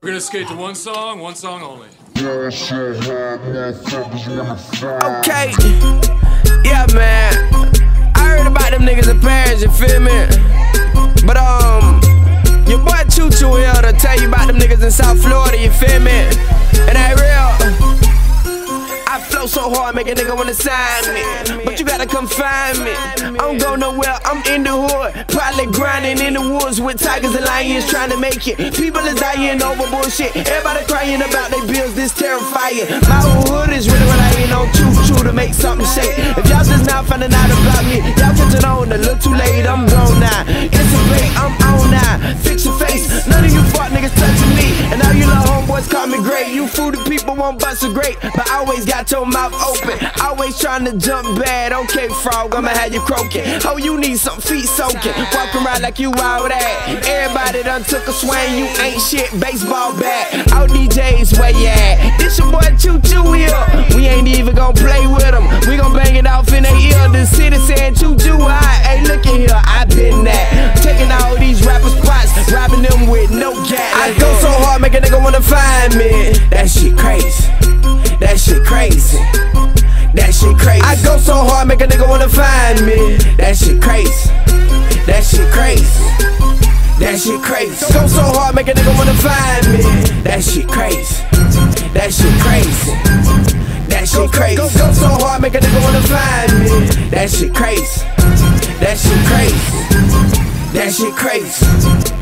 We're gonna skate to one song, one song only. Okay, yeah, man. I heard about them niggas in Paris, you feel me? So hard, make a nigga wanna sign me. But you gotta come find me. I don't go nowhere, I'm in the hood. Probably grinding in the woods with tigers and lions trying to make it. People is dying over bullshit. Everybody crying about their bills, this terrifying. My whole hood is really relying on choo choo to make something shake. If y'all just now finding out about me, y'all catching on a little too late, I'm gone now. It's a bait, I'm on now. Fix your face, none of you niggas touching me. And now you little homeboys call me great. You foodie people won't bust a great, but I always got your mouth open. Always trying to jump bad. Okay, frog, I'ma have you croaking. Oh, you need some feet soaking. Walking around like you out at. Everybody done took a swing. You ain't shit. Baseball bat. Out DJs, where you at? This your boy Choo Choo here. We ain't even gonna play with them. We gon' bang it off in their ear. The city saying Choo me. That shit crazy. That shit crazy. That shit crazy. I go so hard, make a nigga wanna find me. That shit crazy. That shit crazy. That shit crazy. Go so hard, make a nigga wanna find me. That shit crazy. That shit crazy. That shit crazy. Go, go so hard, make a nigga wanna find me. That shit crazy. That shit crazy. That shit crazy.